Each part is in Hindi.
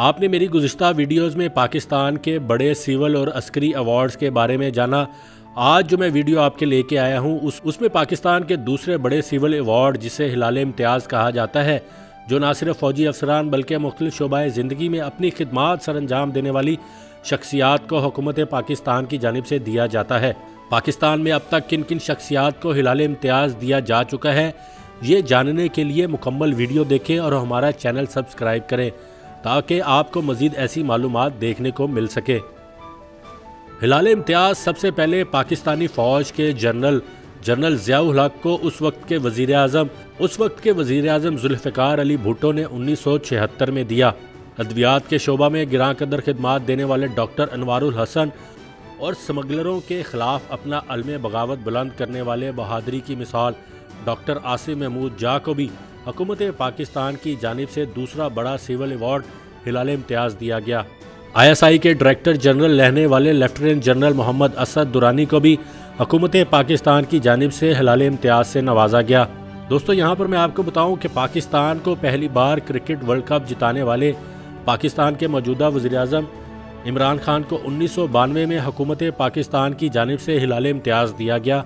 आपने मेरी गुज्त वीडियोज़ में पाकिस्तान के बड़े सिविल और अस्करी अवार्ड्स के बारे में जाना। आज जो मैं वीडियो आपके लेके आया हूँ, उस, उसमें पाकिस्तान के दूसरे बड़े सिविल अवार्ड, जिसे हिलाल इम्तियाज़ कहा जाता है, जो ना सिर्फ़ फ़ौजी अफसरान, बल्कि मुख्तु शुबाए ज़िंदगी में अपनी खदमात सर अंजाम देने वाली शख्सियात को हुकूमत पाकिस्तान की जानब से दिया जाता है। पाकिस्तान में अब तक किन किन शख्सियात को हिलाल इम्तियाज़ दिया जा चुका है, ये जानने के लिए मुकम्मल वीडियो देखें और हमारा चैनल सब्सक्राइब करें। ताकि आपको मज़ीद ऐसी मालूम देखने को मिल सके। हिलाल इम्तियाज़ सबसे पहले पाकिस्तानी फ़ौज के जनरल जनरल ज़ियाउल हक को उस वक्त के वज़ी अजम उस वक्त के वज़ी अजम जुल्फ़ार अली भुट्टो ने उन्नीस सौ छिहत्तर में दिया। अद्वियात के शोबा में गिरा कदर खदमात देने वाले डॉक्टर अनवारुल हसन और स्मगलरों के ख़िलाफ़ अपना अलम बगावत बुलंद करने वाले बहादरी की मिसाल डॉक्टर आसिम महमूद जा को भी हुकूमत पाकिस्तान की जानब से दूसरा बड़ा सिविल अवार्ड हिलाल इम्तियाज़ दिया गया। आईएसआई के डायरेक्टर जनरल रहने वाले लेफ्टिनेंट जनरल मोहम्मद असद दुरानी को भी हुकूमत पाकिस्तान की जानब से हिलाल इम्तियाज़ से नवाजा गया। दोस्तों, यहाँ पर मैं आपको बताऊँ कि पाकिस्तान को पहली बार क्रिकेट वर्ल्ड कप जिताने वाले पाकिस्तान के मौजूदा वजी अजम इमरान खान को उन्नीस सौ बानवे में हुकूमत पाकिस्तान की जानब से हिलाल इम्तियाज़ दिया गया।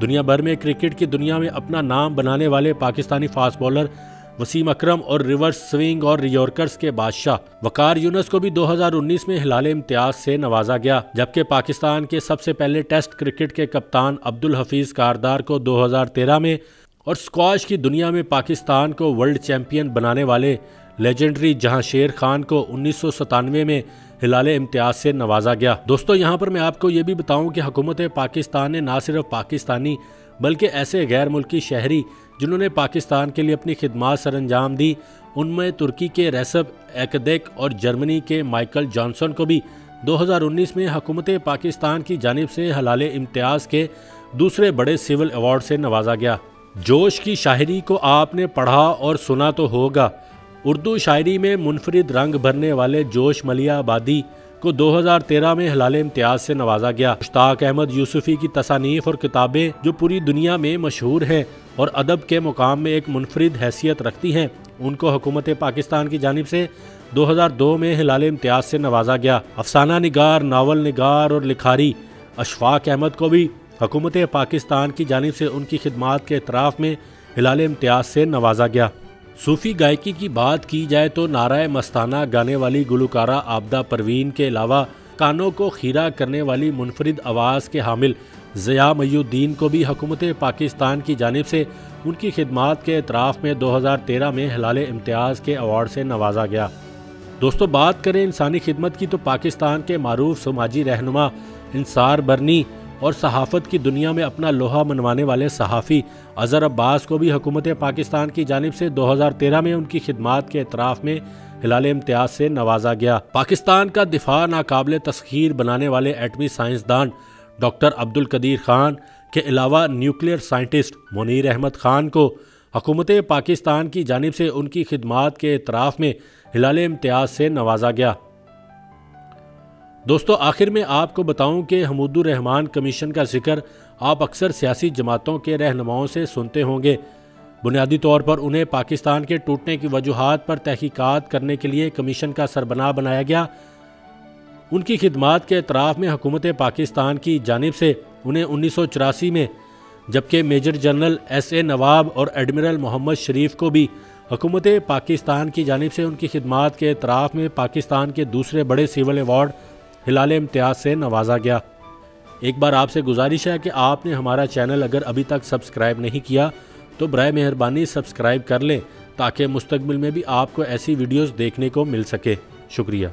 दुनिया भर में क्रिकेट की दुनिया में अपना नाम बनाने वाले पाकिस्तानी फास्ट बॉलर वसीम अकरम और रिवर्स स्विंग और यॉर्कर्स के बादशाह। वकार यूनस को भी 2019 में हिलाल इम्तियाज़ से नवाजा गया, जबकि पाकिस्तान के सबसे पहले टेस्ट क्रिकेट के कप्तान अब्दुल हफीज कारदार को 2013 में और स्क्वाश की दुनिया में पाकिस्तान को वर्ल्ड चैंपियन बनाने वाले लेजेंडरी जहाँ शेर खान को उन्नीस सौ सतानवे में हिलाल इम्तियाज़ से नवाजा गया। दोस्तों, यहाँ पर मैं आपको ये भी बताऊँ कि हुकूमत पाकिस्तान ने ना सिर्फ़ पाकिस्तानी, बल्कि ऐसे गैर मुल्की शहरी, जिन्होंने पाकिस्तान के लिए अपनी खिदमत सर अंजाम दी, उनमें तुर्की के रेसब एकदेक और जर्मनी के माइकल जॉनसन को भी 2019 में हुकूमत पाकिस्तान की जानब से हलाल इम्तियाज़ के दूसरे बड़े सिविल अवार्ड से नवाजा गया। जोश की शायरी को आपने पढ़ा और सुना तो होगा। उर्दू शायरी में मुनफरद रंग भरने वाले जोश मलिया आबादी को 2013 में हलाल इम्तियाज़ से नवाजा गया। मुश्ताक अहमद यूसुफी की तसानीफ और किताबें जो पूरी दुनिया में मशहूर हैं और अदब के मुकाम में एक मुनफरद हैसियत रखती हैं, उनको हुकूमत पाकिस्तान की जानब से 2002 में हिलाल इम्तियाज़ से नवाजा गया। अफसाना निगार, नावल निगार और लिखारी अशफाक अहमद को भी हुकूमत पाकिस्तान की जानब से उनकी खिदमत के अतराफ़ में हिलाल इम्तियाज़ से नवाजा गया। सूफ़ी गायकी की बात की जाए तो नाराय मस्ताना गाने वाली गुलकारा आबदा परवीन के अलावा कानों को खीरा करने वाली मुनफरद आवाज़ के हामिल ज़िया मयुद्दीन को भी हकूमत पाकिस्तान की जानब से उनकी खिदमत के अतराफ़ में 2013 में हलाल इम्तियाज़ के अवार्ड से नवाजा गया। दोस्तों, बात करें इंसानी खिदमत की तो पाकिस्तान के मरूफ समाजी रहनुमा इंसार बरनी और सहाफ़त की दुनिया में अपना लोहा मनवाने वाले सहाफ़ी अज़हर अब्बास को भी हुकूमत पाकिस्तान की जानब से 2013 में उनकी खिदमत के अतराफ़ में हिलाल इम्तियाज़ से नवाजा गया। पाकिस्तान का दिफा नाकबिल तस्खीर बनाने वाले एटमी साइंसदान डॉक्टर अब्दुल कदीर ख़ान के अलावा न्यूक्लियर साइंटिस्ट मुनीर अहमद ख़ान को हकूमत पाकिस्तान की जानब से उनकी खिदमत के अतराफ़ में हिलाल इम्तियाज़ से नवाजा गया। दोस्तों, आखिर में आपको बताऊँ कि रहमान कमीशन का ज़िक्र आप अक्सर सियासी जमातों के रहनुमाओं से सुनते होंगे। बुनियादी तौर पर उन्हें पाकिस्तान के टूटने की वजूहत पर तहकीकात करने के लिए कमीशन का सरबना बनाया गया। उनकी खिदमत के अतराफ़ में हुकूमत पाकिस्तान की जानब से उन्हें उन्नीस सौ चौरासी में, जबकि major general S A Nawab और एडमिरल मोहम्मद शरीफ को भी हुकूमत पाकिस्तान की जानब से उनकी खिदमत के अतराफ़ में पाकिस्तान के दूसरे बड़े सिविल अवार्ड हिलाल इम्तियाज़ से नवाजा गया। एक बार आपसे गुजारिश है कि आपने हमारा चैनल अगर अभी तक सब्सक्राइब नहीं किया तो बर मेहरबानी सब्सक्राइब कर लें, ताकि मुस्तबिल में भी आपको ऐसी वीडियोज़ देखने को मिल सके। शुक्रिया।